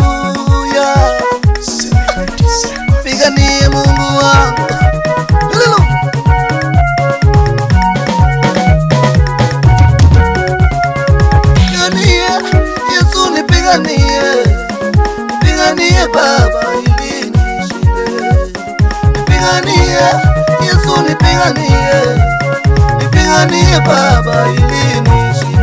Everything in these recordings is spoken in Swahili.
Haleluya, piganie Mungu wangu. Piganie Yesu, nipiganie, piganie Baba ilinishinde, piganie Yesu, nipiganie, nipiganie Baba ilinishinde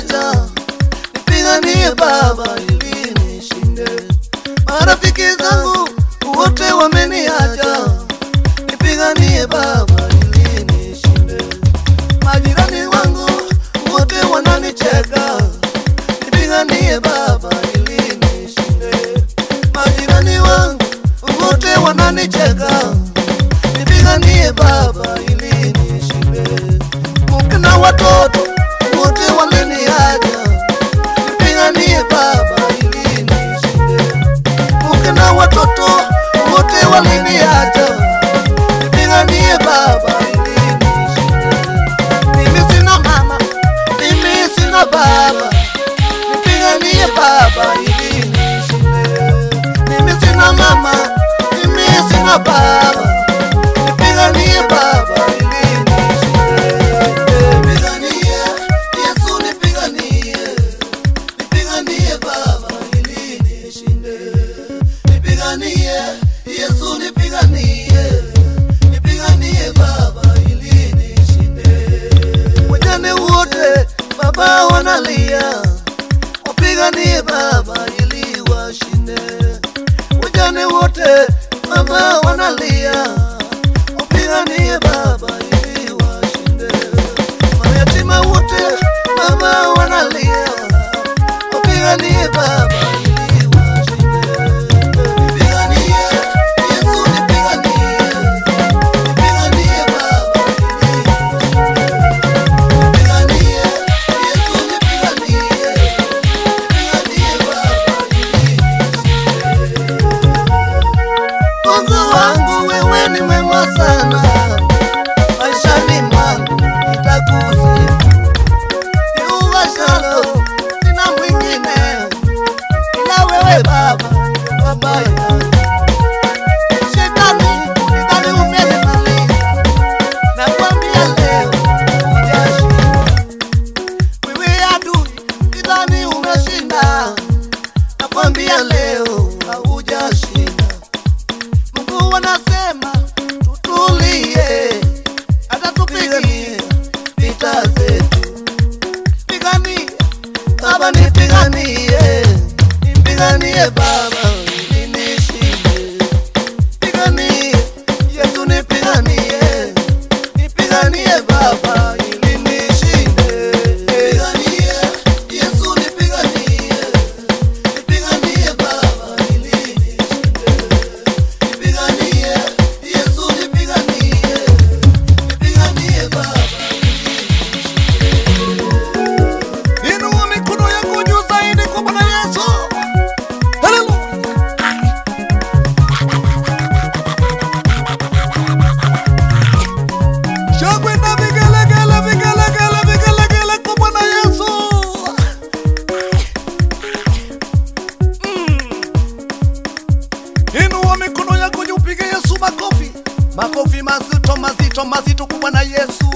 kuniacha, nipiganie Baba ili nishinde. Marafiki zangu wote wameniacha, nipiganie Baba ili nishinde. Majirani wangu wote wananicheka, nipiganie Baba ili nishinde. Majirani wangu wote wananicheka, nipiganie Baba ili nishinde. Mke na watoto unipiganie, nipiganie Baba ili nishinde. Wajane wote Baba wanalia, wapiganie Baba ili washinde. Wajane wote wanalia, wapiganie Baba ili washinde. Mayatima wote wanalia, wapiganie Baba sana. Tomazi tukubwa na Yesu.